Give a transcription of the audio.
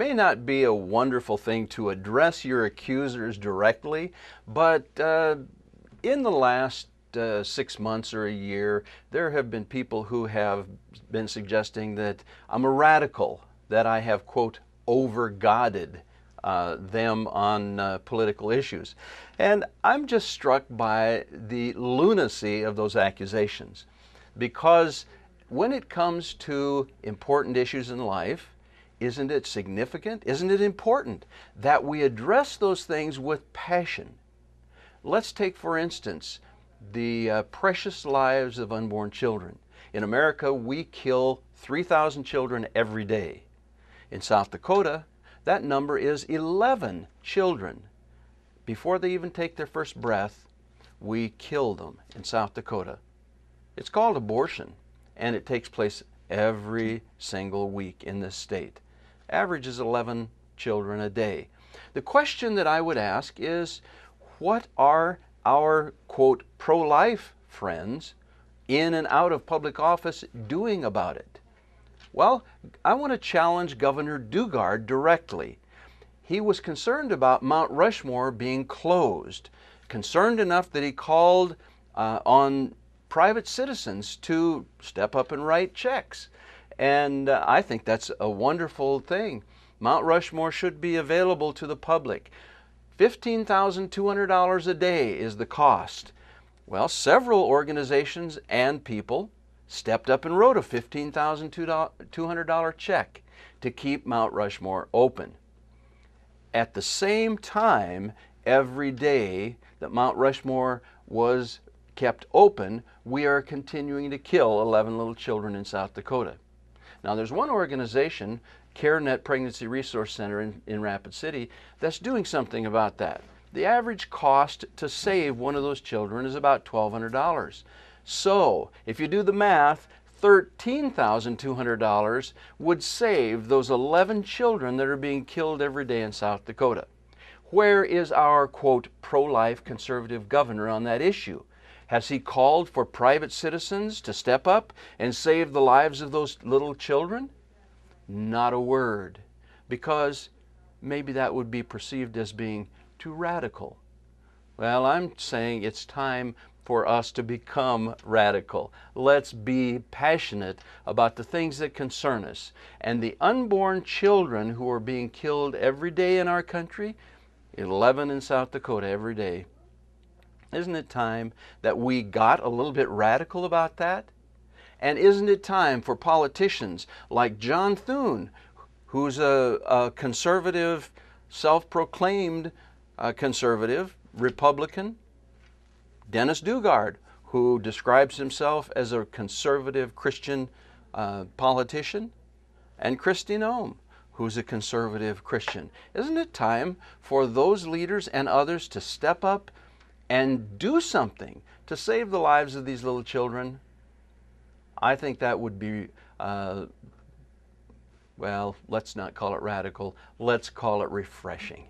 may not be a wonderful thing to address your accusers directly, but uh, in the last uh, six months or a year, there have been people who have been suggesting that I'm a radical, that I have, quote, overgodded uh, them on uh, political issues. And I'm just struck by the lunacy of those accusations because when it comes to important issues in life, isn't it significant? Isn't it important that we address those things with passion? Let's take, for instance, the uh, precious lives of unborn children. In America, we kill 3,000 children every day. In South Dakota, that number is 11 children. Before they even take their first breath, we kill them in South Dakota. It's called abortion, and it takes place every single week in this state. Average is 11 children a day. The question that I would ask is what are our, quote, pro life friends in and out of public office doing about it? Well, I want to challenge Governor Daugaard directly. He was concerned about Mount Rushmore being closed, concerned enough that he called uh, on private citizens to step up and write checks. And uh, I think that's a wonderful thing. Mount Rushmore should be available to the public. $15,200 a day is the cost. Well, several organizations and people stepped up and wrote a $15,200 check to keep Mount Rushmore open. At the same time, every day that Mount Rushmore was kept open, we are continuing to kill 11 little children in South Dakota. Now, there's one organization, CareNet Pregnancy Resource Center in, in Rapid City, that's doing something about that. The average cost to save one of those children is about $1,200. So, if you do the math, $13,200 would save those 11 children that are being killed every day in South Dakota. Where is our, quote, pro life conservative governor on that issue? Has he called for private citizens to step up and save the lives of those little children? Not a word, because maybe that would be perceived as being too radical. Well, I'm saying it's time for us to become radical. Let's be passionate about the things that concern us. And the unborn children who are being killed every day in our country, 11 in South Dakota every day. Isn't it time that we got a little bit radical about that? And isn't it time for politicians like John Thune, who's a, a conservative, self proclaimed uh, conservative, Republican, Dennis Daugaard, who describes himself as a conservative Christian uh, politician, and Kristi Noem, who's a conservative Christian. Isn't it time for those leaders and others to step up and do something to save the lives of these little children? I think that would be, uh, well, let's not call it radical, let's call it refreshing.